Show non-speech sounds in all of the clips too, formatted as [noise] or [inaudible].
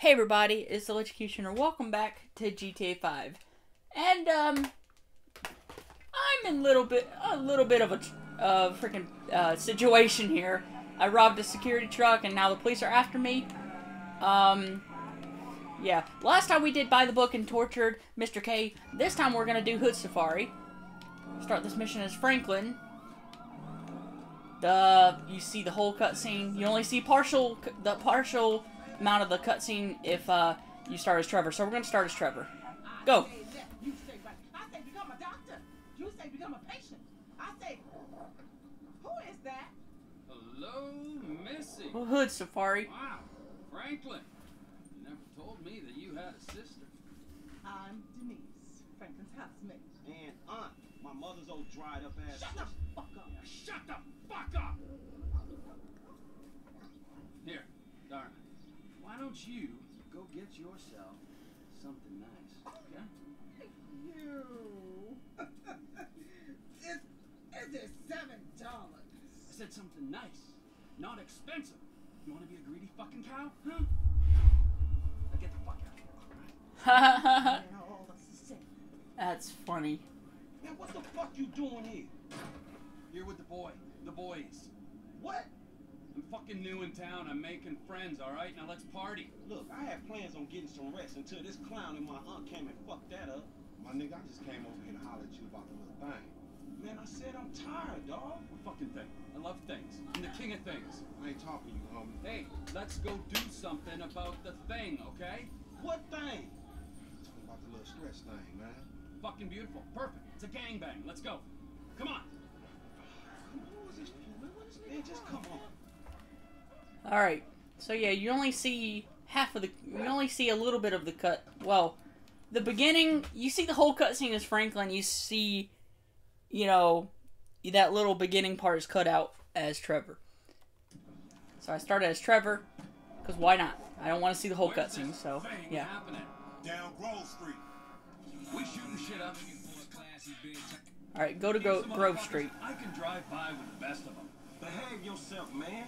Hey everybody, it's the Electrocutioner. Welcome back to GTA 5. And um I'm in a little bit a little bit of a uh, freaking uh, situation here. I robbed a security truck and now the police are after me. Um yeah, last time we did buy the book and tortured Mr. K. This time we're to do Hood Safari. Start this mission as Franklin. The you see the whole cutscene. You only see partial the partial amount of the cutscene if uh, you start as Trevor. So we're gonna start as Trevor. Go. You say, but I say become a doctor. You say become a patient. I say, who is that? Hello, Missy. Hood Safari. Wow, Franklin. You never told me that you had a sister. I'm Denise, Franklin's housemate. And aunt, my mother's old dried up ass. Shut the fuck up. Shut the fuck up! Here, darling. Why don't you go get yourself something nice, okay? You. it's, it's just seven dollars. I said something nice, not expensive. You want to be a greedy fucking cow, huh? Now get the fuck out of here, all right? And all the. That's funny. Man, what the fuck you doing here? You're with the boy, the boys. What? I'm fucking new in town. I'm making friends, all right? Now let's party. Look, I had plans on getting some rest until this clown and my aunt came and fucked that up. My nigga, I just came over here to holler at you about the little thing. Man, I said I'm tired, dog. What fucking thing? I love things. I'm the king of things. I ain't talking to you, homie. Hey, let's go do something about the thing, okay? What thing? Talking about the little Stretch thing, man. Fucking beautiful. Perfect. It's a gangbang. Let's go. Come on. Who is this? What is Man, just come on. All right. So yeah, you only see half of the. You only see a little bit of the cut. Well, the beginning. You see the whole cutscene as Franklin. You see, you know, that little beginning part is cut out as Trevor. So I started as Trevor, because why not? I don't want to see the whole cutscene. So yeah. happening? Down Grove Street. We shooting shit up. All right, go to Gro- Some Grove Street. I can drive by with the best of them. Behave yourself, man.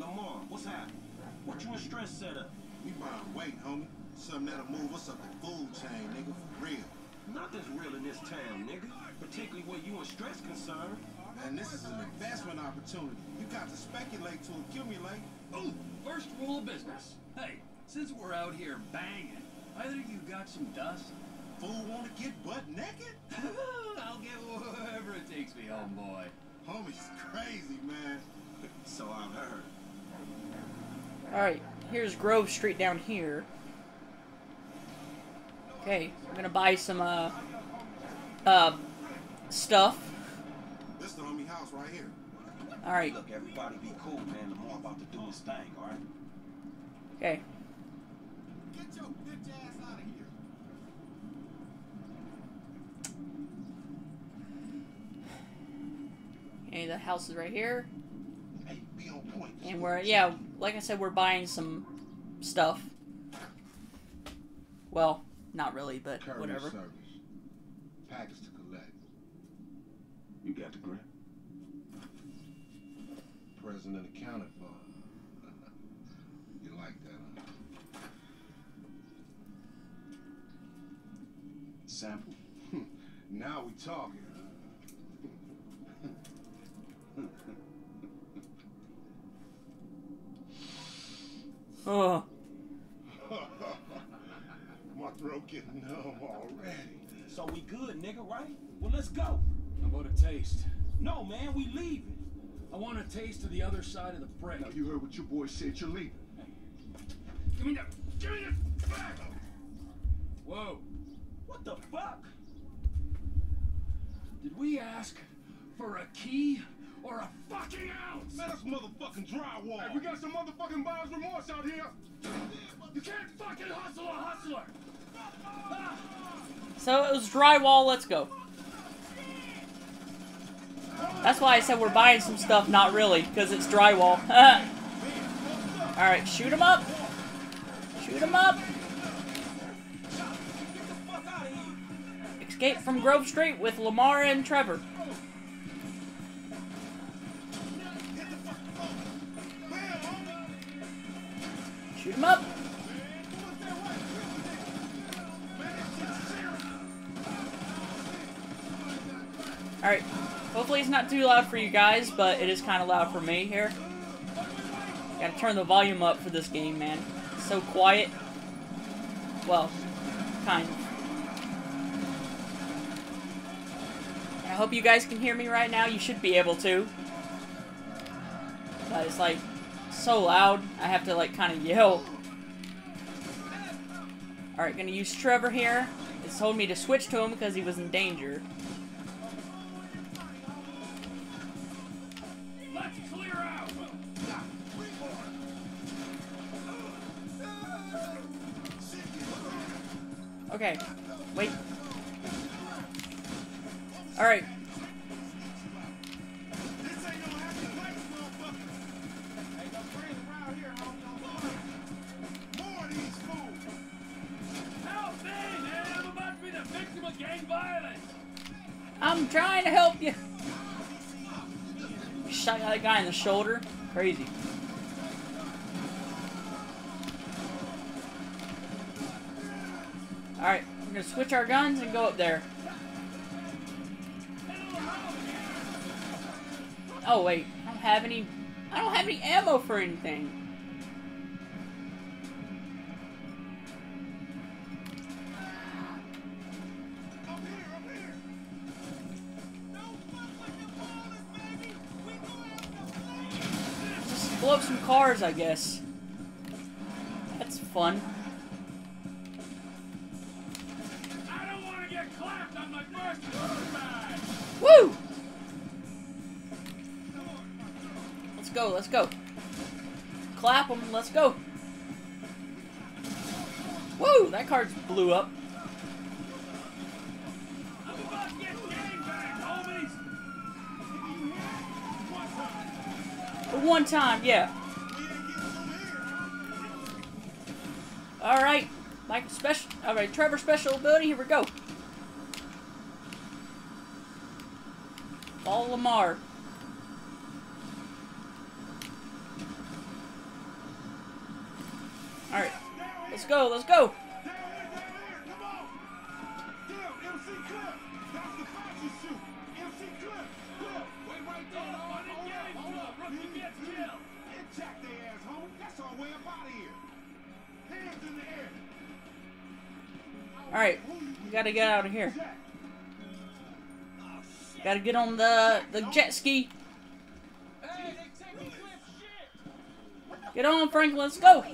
Lamar, what's happening? What you in Stretch set up? We buying weight, homie. Something that'll move us up the food chain, nigga, for real. Nothing's real in this town, nigga. Particularly where you in Stretch concerned. And this is an investment opportunity. You got to speculate to accumulate. Ooh, first rule of business. Hey, since we're out here banging, either you got some dust, Fool wanna get butt naked? [laughs] I'll get whatever it takes me, homeboy. Homie's crazy, man. [laughs] So I've heard. All right, here's Grove Street down here. Okay, I'm gonna buy some uh uh stuff. This the homie house right here. All right, Look, everybody be cool, man. Lamar about to do his thing, alright? okay. Get your bitch ass out of here. Okay, the house is right here, Hey, be on point. And we're yeah, like I said, we're buying some stuff. Well, not really, but Courier whatever. service. Package to collect. You got the grant? President accounted for. [laughs] you like that, huh? Sample? [laughs] Now we talking. Oh, [laughs] My throat getting numb already. So we good, nigga, right? Well, let's go. How about a taste? No, man, we leaving. I want a taste of the other side of the brick. Now you heard what your boy said. You're leaving. Give me that. Give me that back. Whoa. What the fuck? Did we ask for a key or a fucking ounce? Man, that's motherfucking drywall. Hey, we got some motherfucking buyer's remorse out here. You can't fucking hustle a hustler. Ah. so it was drywall. Let's go. That's why I said we're buying some stuff. Not really, because it's drywall. [laughs] All right, shoot him up. Shoot him up. Get the fuck out of here. Escape from Grove Street with Lamar and Trevor. him up. Alright. Hopefully it's not too loud for you guys, but it is kind of loud for me here. Gotta turn the volume up for this game, man. It's so quiet. Well, kind of. I hope you guys can hear me right now. You should be able to. But it's like, so loud, I have to like kind of yell. Alright, gonna use Trevor here. It's told me to switch to him because he was in danger. Let's clear out. Okay. Wait. Alright. Gang violence. I'm trying to help you. Shot that guy in the shoulder. Crazy. Alright, we're gonna switch our guns and go up there. Oh wait, I don't have any I don't have any ammo for anything. Cars, I guess. That's fun. I don't want to get clapped on my first. Woo! Let's go, let's go. Clap them, let's go. Woo! That car just blew up. For one time, yeah. Alright. Like special alright, Trevor special ability, here we go. Follow Lamar. Alright. Let's go, let's go. Right Oh, their ass. That's our way up out of here. Alright. We gotta get out of here. Gotta get on the the jet ski. Get on, Franklin. Let's go.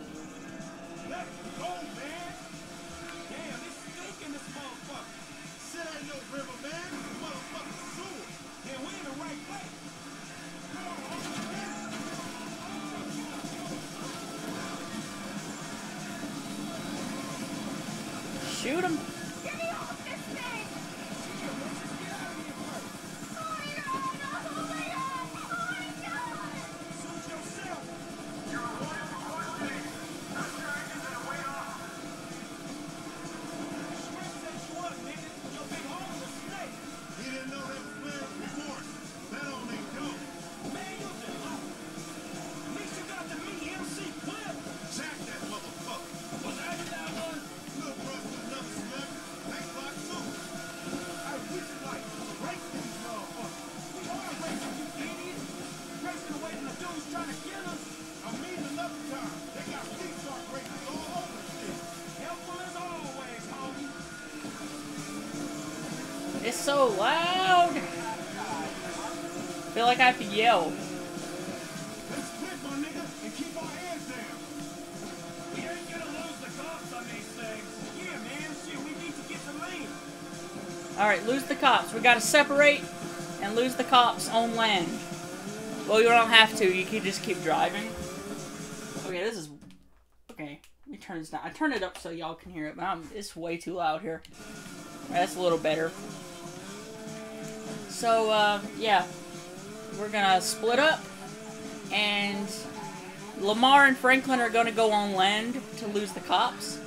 It's so loud. I feel like I have to yell. Alright, lose the cops. We gotta separate and lose the cops on land. Well, you don't have to. You can just keep driving. Okay, this is... Okay, let me turn this down. I turned it up so y'all can hear it, but I'm, it's way too loud here. That's a little better. So, uh, yeah. We're gonna split up. And Lamar and Franklin are gonna go on land to lose the cops.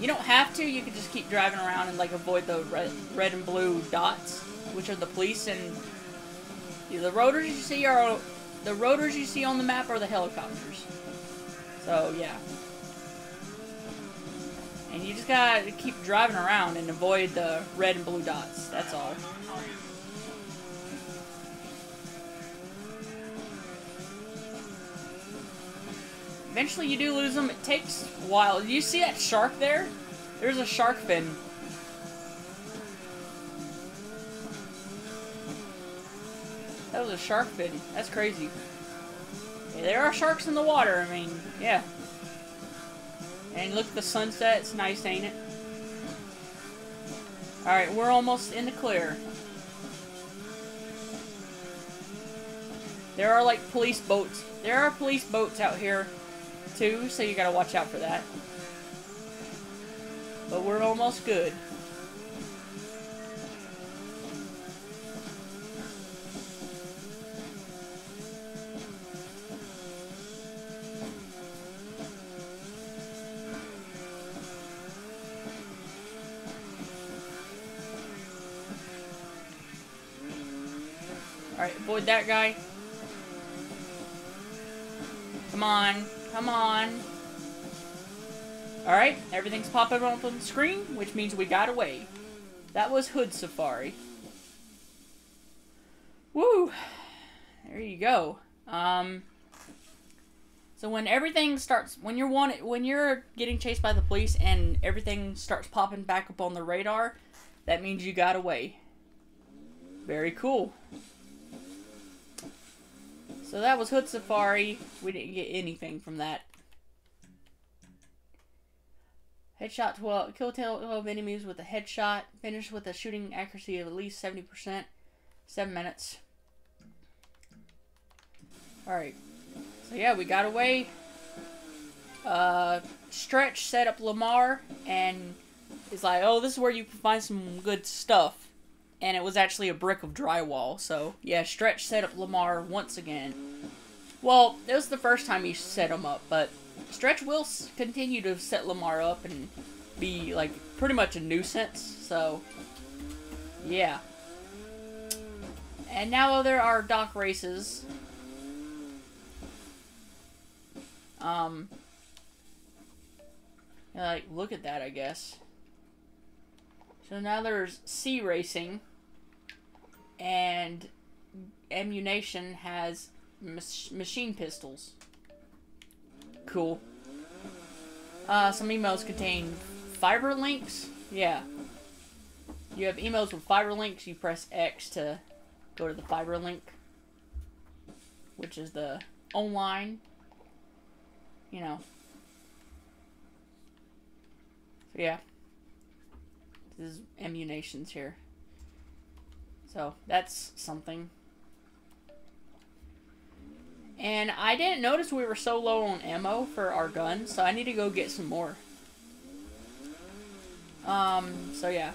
You don't have to. You can just keep driving around and like avoid the red, red and blue dots, which are the police. And the rotors you see are the rotors you see on the map are the helicopters. So yeah, and you just gotta keep driving around and avoid the red and blue dots. That's all. Eventually you do lose them. It takes a while. Do you see that shark there? There's a shark fin. That was a shark fin. That's crazy. Yeah, there are sharks in the water. I mean, yeah. And look at the sunset. It's nice, ain't it? Alright, we're almost in the clear. There are, like, police boats. There are police boats out here, too, so you gotta watch out for that. But we're almost good. Alright, avoid that guy. Come on. Come on. Alright, everything's popping up on the screen, which means we got away. That was Hood Safari. Woo! There you go. Um, so when everything starts, when you're wanted, when you're getting chased by the police and everything starts popping back up on the radar, that means you got away. Very cool. So that was Hood Safari. We didn't get anything from that. Headshot 12. Kill 12 enemies with a headshot. Finish with a shooting accuracy of at least 70%. 7 minutes. Alright. So yeah, we got away. Uh, Stretch set up Lamar and is like, oh, this is where you find some good stuff. And it was actually a brick of drywall. So yeah, Stretch set up Lamar once again. Well, it was the first time he set him up, but Stretch will continue to set Lamar up and be like pretty much a nuisance. So yeah. And now there are dock races. Um. Like, look at that, I guess. So now there's sea racing, and Ammu-Nation has mach- machine pistols. Cool. Uh, some emails contain fiber links. Yeah. You have emails with fiber links. You press X to go to the fiber link, which is the online. You know. So yeah. This is ammunitions here. So that's something. And I didn't notice we were so low on ammo for our gun, so I need to go get some more. Um, so yeah.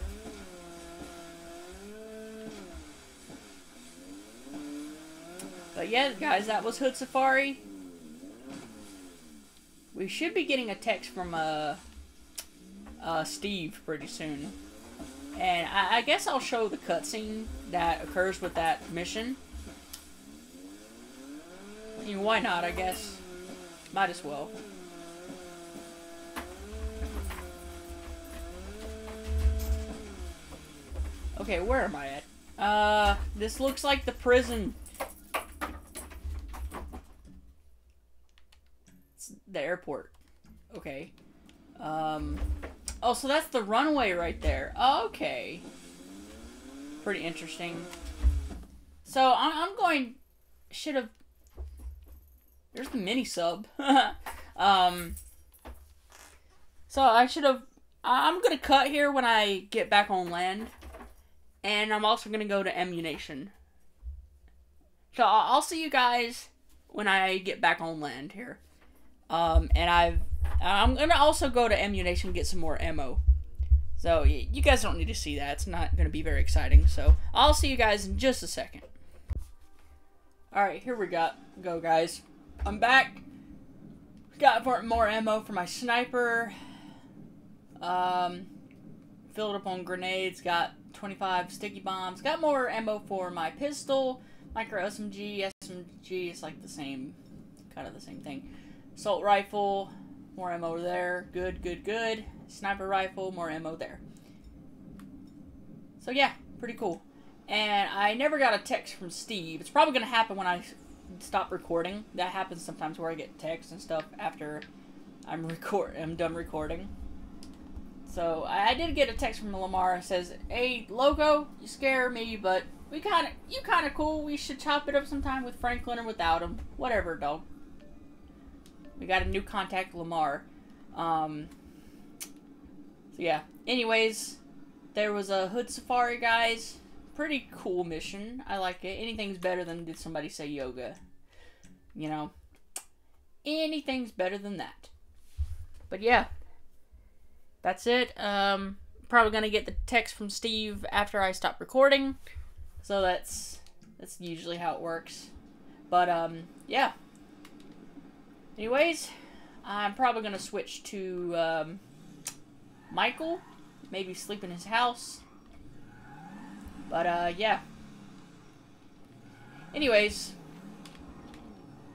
But yeah, guys, that was Hood Safari. We should be getting a text from, uh, uh, Steve pretty soon. And I, I guess I'll show the cutscene that occurs with that mission. I mean, why not, I guess? Might as well. Okay, where am I at? Uh, this looks like the prison. It's the airport. Okay. Um, oh, so that's the runway right there. Okay. Pretty interesting. So, I'm, I'm going... Should have... There's the mini sub. [laughs] um, so I should have. I'm gonna cut here when I get back on land, and I'm also gonna go to Ammu-Nation. So I'll see you guys when I get back on land here. Um, and I've I'm gonna also go to Ammu-Nation get some more ammo. So you guys don't need to see that. It's not gonna be very exciting. So I'll see you guys in just a second. All right, here we got go, guys. I'm back. Got more- ammo for my sniper. Um, filled up on grenades. Got 25 sticky bombs. Got more ammo for my pistol. Micro SMG, SMG. It's like the same, kind of the same thing. Assault rifle. More ammo there. Good, good, good. Sniper rifle. More ammo there. So yeah, pretty cool. And I never got a text from Steve. It's probably gonna happen when I stop recording. That happens sometimes where I get texts and stuff after I'm record I'm done recording. So I, did get a text from Lamar. Says, "Hey, Loco, you scare me, but we kind of you kind of cool. We should chop it up sometime with Franklin or without him. Whatever, dog." We got a new contact, Lamar. Um, yeah. Anyways, there was a hood safari, guys. Pretty cool mission. I like it. Anything's better than did somebody say yoga. You know, anything's better than that. But yeah, that's it. Um, probably gonna get the text from Steve after I stop recording. So that's that's usually how it works. But um, yeah. Anyways, I'm probably gonna switch to um, Michael. Maybe sleep in his house. But uh, yeah. Anyways,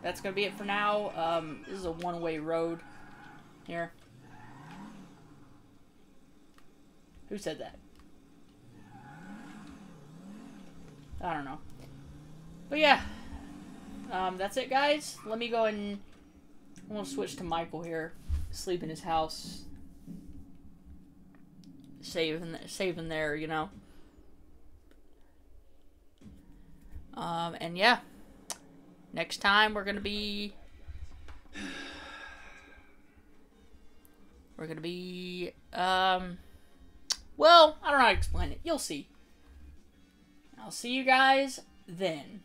that's gonna be it for now. Um, this is a one-way road here. Who said that? I don't know. But yeah. Um, that's it, guys. Let me go and I'm gonna switch to Michael here. Sleep in his house. Save in, save there, you know. Um, and yeah. Next time we're gonna be we're gonna be um well, I don't know how to explain it. You'll see. I'll see you guys then.